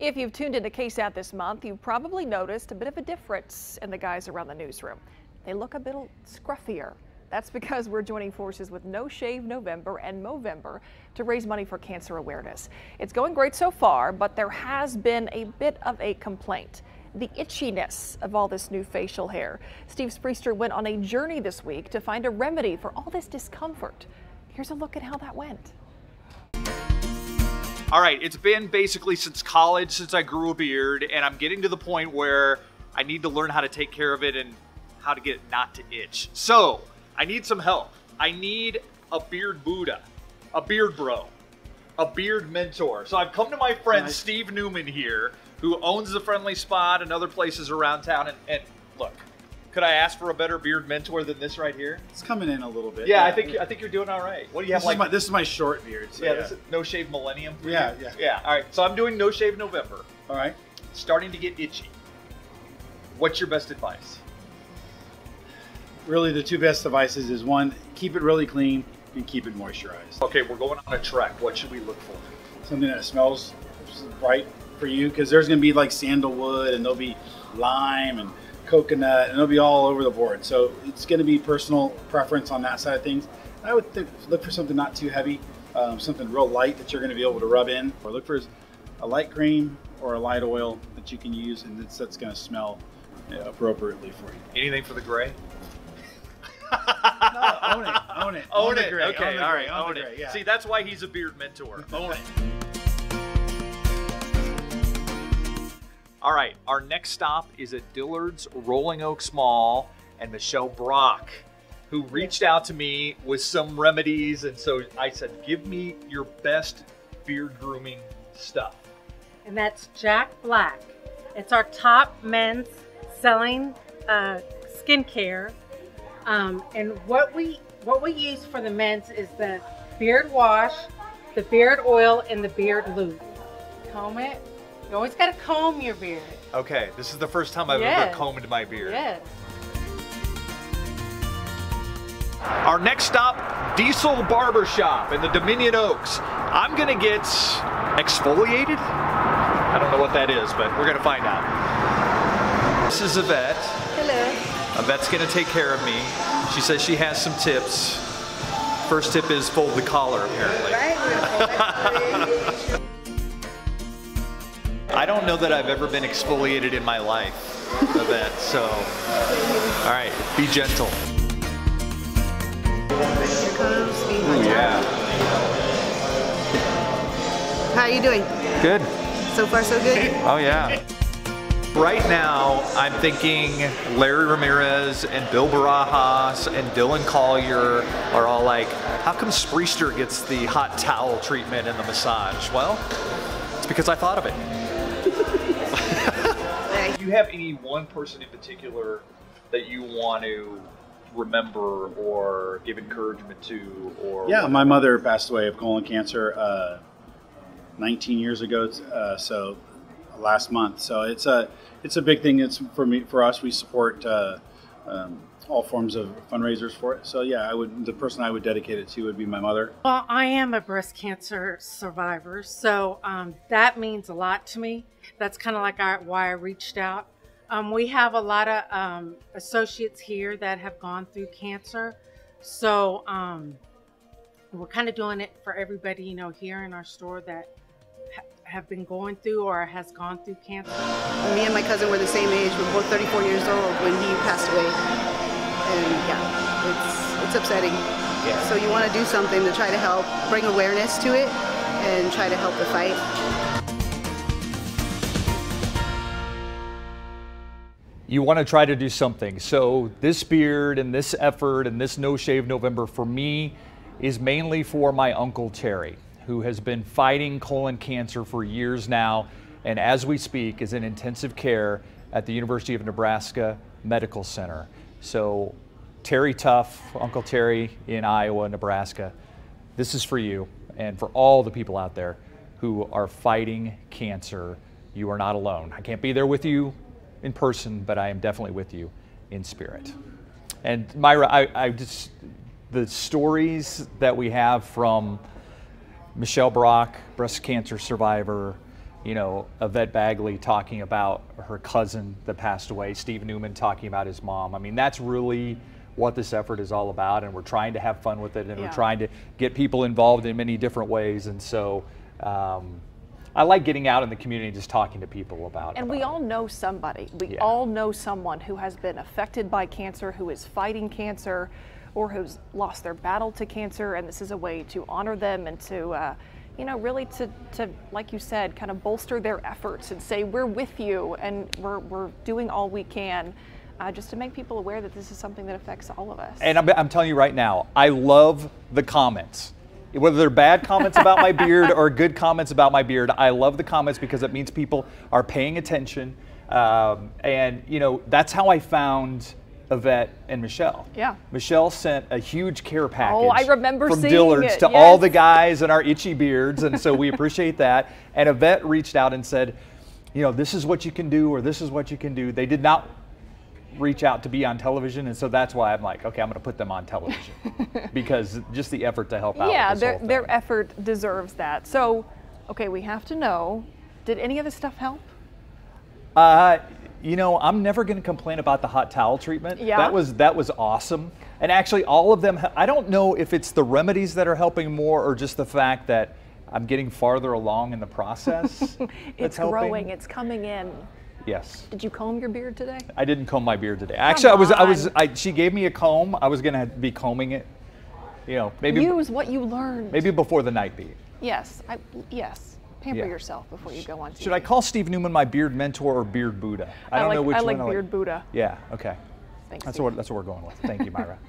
If you've tuned into KSAT this month, you've probably noticed a bit of a difference in the guys around the newsroom. They look a bit scruffier. That's because we're joining forces with No Shave November and Movember to raise money for cancer awareness. It's going great so far, but there has been a bit of a complaint. The itchiness of all this new facial hair. Steve Spriester went on a journey this week to find a remedy for all this discomfort. Here's a look at how that went. All right, it's been basically since college since I grew a beard, and I'm getting to the point where I need to learn how to take care of it and how to get it not to itch. So, I need some help. I need a beard Buddha, a beard bro, a beard mentor. So I've come to my friend nice. Steve Newman here, who owns the Friendly Spot and other places around town. And, and look, could I ask for a better beard mentor than this right here? It's coming in a little bit. Yeah, yeah. I think I think you're doing all right. What do you have? This like is my, this is my short beard. So yeah, yeah. This is no shave millennium. yeah, you? yeah, yeah. All right, so I'm doing no shave November. All right. Starting to get itchy. What's your best advice? Really, the two best advices is one, keep it really clean and keep it moisturized. Okay, we're going on a trek. What should we look for? Something that smells right for you, because there's going to be like sandalwood and there'll be lime and coconut, and it'll be all over the board. So it's going to be personal preference on that side of things. I would think, look for something not too heavy, um, something real light that you're going to be able to rub in, or look for a light cream or a light oil that you can use, and that's, that's going to smell appropriately for you. Anything for the gray? no, own it, own it, own, own it. Gray, okay, own all right, own, own it. Gray, yeah. See, that's why he's a beard mentor. Own it. All right, our next stop is at Dillard's Rolling Oaks Mall and Michelle Brock, who reached out to me with some remedies. And so I said, give me your best beard grooming stuff. And that's Jack Black. It's our top men's selling uh, skincare. Um, and what we what we use for the men's is the beard wash, the beard oil, and the beard lube. Comb it, you always got to comb your beard. Okay, this is the first time I've yes. ever combed my beard. Yes. Our next stop, Diesel Barbershop in the Dominion Oaks. I'm gonna get exfoliated. I don't know what that is, but we're gonna find out. This is Yvette. Hello. Yvette's gonna take care of me. She says she has some tips. First tip is fold the collar, apparently. Right, I don't know that I've ever been exfoliated in my life of that, so, all right, be gentle. Ooh, yeah. How are you doing? Good. So far, so good? Oh, yeah. Right now, I'm thinking Larry Ramirez and Bill Barajas and Dylan Collier are all like, how come Spriester gets the hot towel treatment and the massage? Well, it's because I thought of it. Do you have any one person in particular that you want to remember or give encouragement to or yeah my mother passed away of colon cancer uh, 19 years ago uh, so last month. So it's a it's a big thing. It's for me for us we support uh, um, all forms of fundraisers for it. So yeah, I would the person I would dedicate it to would be my mother. Well, I am a breast cancer survivor, so um, that means a lot to me. That's kind of like I, why I reached out. Um, we have a lot of um, associates here that have gone through cancer, so um, we're kind of doing it for everybody, you know, here in our store that have been going through or has gone through cancer? Me and my cousin were the same age. We're both 34 years old when he passed away and yeah, it's it's upsetting. Yeah. So you want to do something to try to help bring awareness to it and try to help the fight. You want to try to do something. So this beard and this effort and this No Shave November for me is mainly for my uncle Terry, who has been fighting colon cancer for years now, and as we speak is in intensive care at the University of Nebraska Medical Center. So Terry Tuff, Uncle Terry in Iowa, Nebraska, this is for you and for all the people out there who are fighting cancer. You are not alone. I can't be there with you in person, but I am definitely with you in spirit. And Myra, I, I just, the stories that we have from Michelle Brock, breast cancer survivor, you know, Yvette Bagley talking about her cousin that passed away, Steve Newman talking about his mom. I mean, that's really what this effort is all about, and we're trying to have fun with it, and Yeah. we're trying to get people involved in many different ways. And so, um, I like getting out in the community and just talking to people about. It. And we about all know somebody. We Yeah. all know someone who has been affected by cancer, who is fighting cancer, or who's lost their battle to cancer. And this is a way to honor them and to, uh, you know, really to, to, like you said, kind of bolster their efforts and say, we're with you and we're, we're doing all we can. Uh, just to make people aware that this is something that affects all of us. And I'm, I'm telling you right now, I love the comments. Whether they're bad comments about my beard or good comments about my beard, I love the comments because it means people are paying attention. Um, and, you know, that's how I found Yvette and Michelle. Yeah. Michelle sent a huge care package Oh, I remember from Dillard's it, to all the guys and our itchy beards. And so we appreciate that. And Yvette reached out and said, you know, this is what you can do or this is what you can do. They did not reach out to be on television, and so that's why I'm like, okay, I'm going to put them on television because just the effort to help out. yeah, their, their effort deserves that. So, okay, we have to know did any of this stuff help? Uh, you know, I'm never going to complain about the hot towel treatment. Yeah? That was that was awesome. And actually, all of them. I don't know if it's the remedies that are helping more, or just the fact that I'm getting farther along in the process. It's helping. growing, it's coming in. Yes. Did you comb your beard today? I didn't comb my beard today. Actually, I was. I was. I, she gave me a comb. I was going to be combing it. You know, maybe Use what you learned. maybe before the night beat. Yes, I, yes. Pamper Yeah. yourself before you go on TV. Should I call Steve Newman my beard mentor or beard Buddha? I I don't like, know which I like one. like beard Buddha. Yeah. Okay. Thanks, That's Steve. what that's what we're going with. Thank you, Myra.